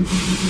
I'm sorry.